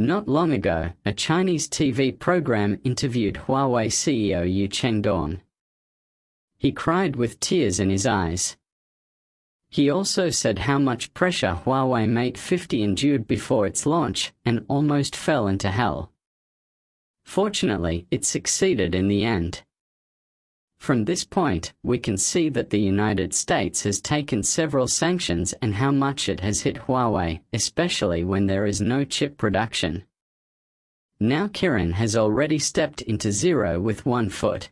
Not long ago, a Chinese TV program interviewed Huawei CEO Yu Chengdong. He cried with tears in his eyes. He also said how much pressure Huawei Mate 50 endured before its launch and almost fell into hell. Fortunately, it succeeded in the end. From this point, we can see that the United States has taken several sanctions and how much it has hit Huawei, especially when there is no chip production. Now Kirin has already stepped into zero with one foot.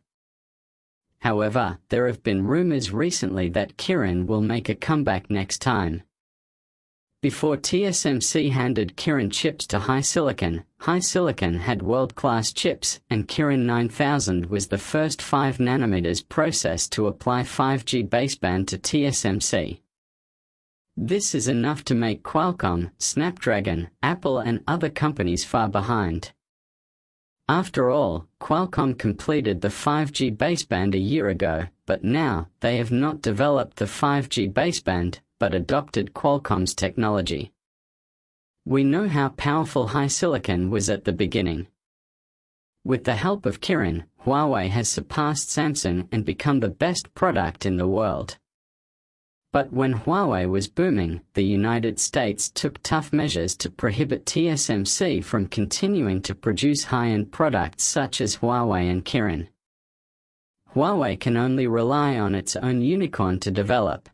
However, there have been rumors recently that Kirin will make a comeback next time. Before TSMC handed Kirin chips to HiSilicon, HiSilicon had world-class chips, and Kirin 9000 was the first 5 nanometers process to apply 5G baseband to TSMC. This is enough to make Qualcomm, Snapdragon, Apple and other companies far behind. After all, Qualcomm completed the 5G baseband a year ago, but now they have not developed the 5G baseband, but adopted Qualcomm's technology. We know how powerful HiSilicon was at the beginning. With the help of Kirin, Huawei has surpassed Samsung and become the best product in the world. But when Huawei was booming, the United States took tough measures to prohibit TSMC from continuing to produce high-end products such as Huawei and Kirin. Huawei can only rely on its own unicorn to develop.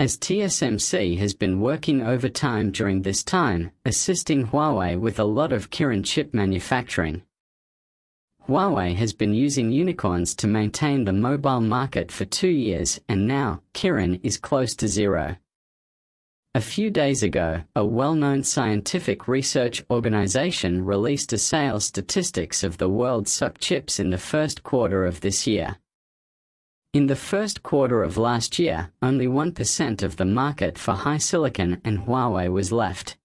As TSMC has been working overtime during this time, assisting Huawei with a lot of Kirin chip manufacturing. Huawei has been using unicorns to maintain the mobile market for two years and now, Kirin is close to zero. A few days ago, a well-known scientific research organization released a sales statistics of the world's SoC chips in the first quarter of this year. In the first quarter of last year, only 1% of the market for HiSilicon and Huawei was left.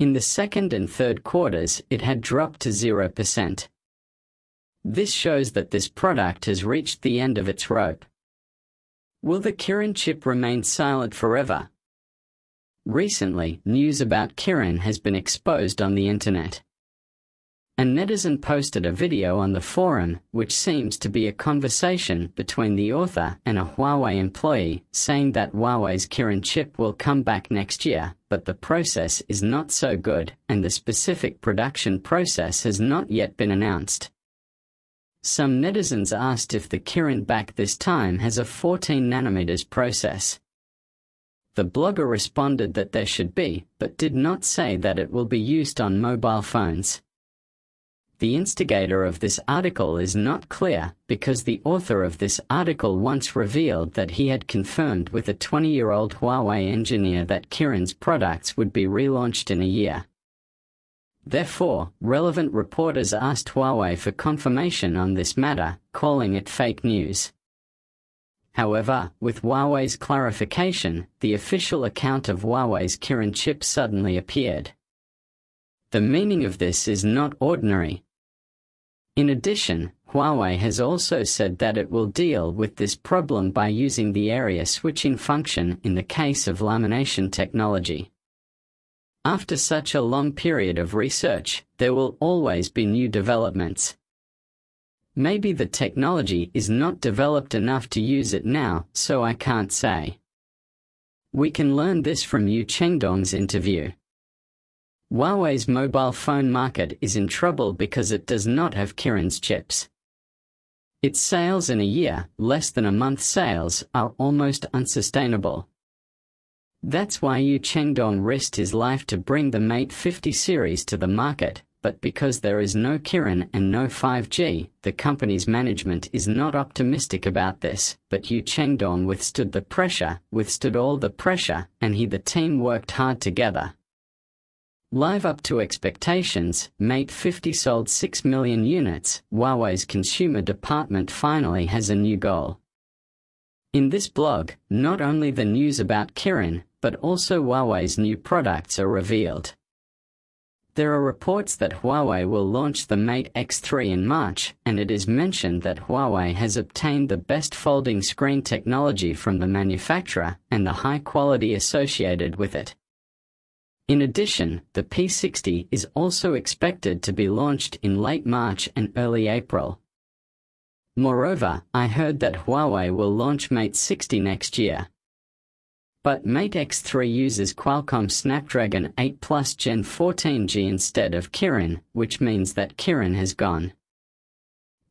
In the second and third quarters, it had dropped to 0%. This shows that this product has reached the end of its rope. Will the Kirin chip remain silent forever? Recently, news about Kirin has been exposed on the internet. A netizen posted a video on the forum, which seems to be a conversation between the author and a Huawei employee, saying that Huawei's Kirin chip will come back next year, but the process is not so good, and the specific production process has not yet been announced. Some netizens asked if the Kirin back this time has a 14 nanometers process. The blogger responded that there should be, but did not say that it will be used on mobile phones. The instigator of this article is not clear because the author of this article once revealed that he had confirmed with a 20 year old Huawei engineer that Kirin's products would be relaunched in a year. Therefore, relevant reporters asked Huawei for confirmation on this matter, calling it fake news. However, with Huawei's clarification, the official account of Huawei's Kirin chip suddenly appeared. The meaning of this is not ordinary, in addition, Huawei has also said that it will deal with this problem by using the area switching function in the case of lamination technology. After such a long period of research, there will always be new developments. Maybe the technology is not developed enough to use it now, so I can't say. We can learn this from Yu Chengdong's interview. Huawei's mobile phone market is in trouble because it does not have Kirin's chips. Its sales in a year, less than a month's sales, are almost unsustainable. That's why Yu Chengdong risked his life to bring the Mate 50 series to the market, but because there is no Kirin and no 5G, the company's management is not optimistic about this, but Yu Chengdong withstood the pressure, withstood all the pressure, and he the team worked hard together, Live up to expectations, Mate 50 sold 6 million units. Huawei's consumer department finally has a new goal. In this blog, not only the news about Kirin, but also Huawei's new products are revealed. There are reports that Huawei will launch the Mate X3 in March, and it is mentioned that Huawei has obtained the best folding screen technology from the manufacturer and the high quality associated with it. In addition, the P60 is also expected to be launched in late March and early April. Moreover, I heard that Huawei will launch Mate 60 next year. But Mate X3 uses Qualcomm Snapdragon 8 Plus Gen 1 4G instead of Kirin, which means that Kirin has gone.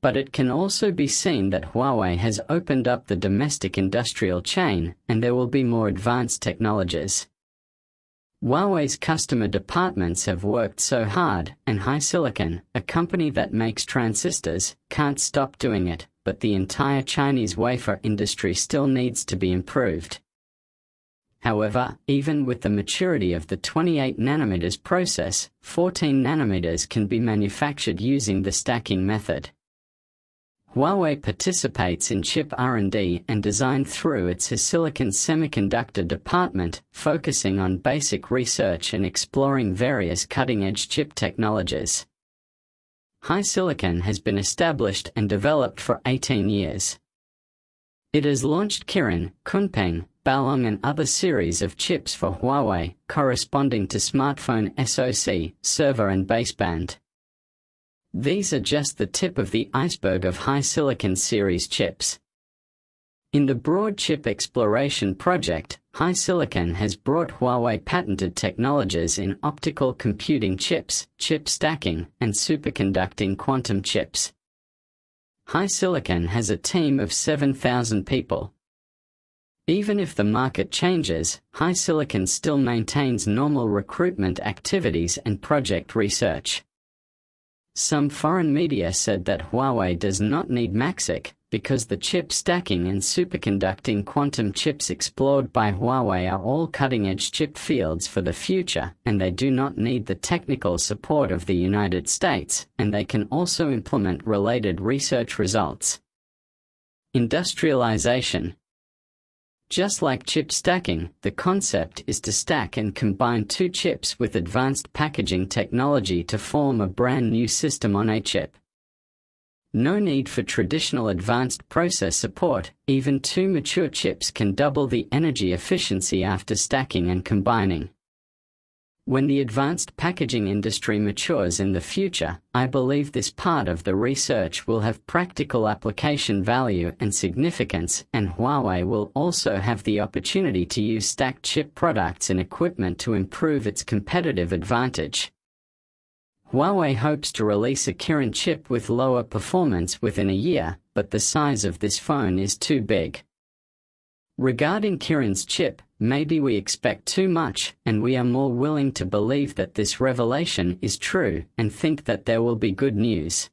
But it can also be seen that Huawei has opened up the domestic industrial chain, and there will be more advanced technologies. Huawei's customer departments have worked so hard, and HiSilicon, a company that makes transistors, can't stop doing it, but the entire Chinese wafer industry still needs to be improved. However, even with the maturity of the 28 nanometers process, 14 nanometers can be manufactured using the stacking method. Huawei participates in chip R&D and design through its silicon Semiconductor department, focusing on basic research and exploring various cutting-edge chip technologies. HiSilicon has been established and developed for 18 years. It has launched Kirin, Kunpeng, Balong and other series of chips for Huawei, corresponding to smartphone SoC, server and baseband. These are just the tip of the iceberg of HiSilicon series chips. In the Broad Chip Exploration project, HiSilicon has brought Huawei patented technologies in optical computing chips, chip stacking, and superconducting quantum chips. HiSilicon has a team of 7,000 people. Even if the market changes, HiSilicon still maintains normal recruitment activities and project research. Some foreign media said that Huawei does not need MAXIC because the chip stacking and superconducting quantum chips explored by Huawei are all cutting-edge chip fields for the future, and they do not need the technical support of the United States, and they can also implement related research results. Industrialization just like chip stacking, the concept is to stack and combine two chips with advanced packaging technology to form a brand new system on a chip. No need for traditional advanced process support, even two mature chips can double the energy efficiency after stacking and combining. When the advanced packaging industry matures in the future, I believe this part of the research will have practical application value and significance, and Huawei will also have the opportunity to use stacked chip products and equipment to improve its competitive advantage. Huawei hopes to release a Kirin chip with lower performance within a year, but the size of this phone is too big. Regarding Kirin's chip, maybe we expect too much, and we are more willing to believe that this revelation is true and think that there will be good news.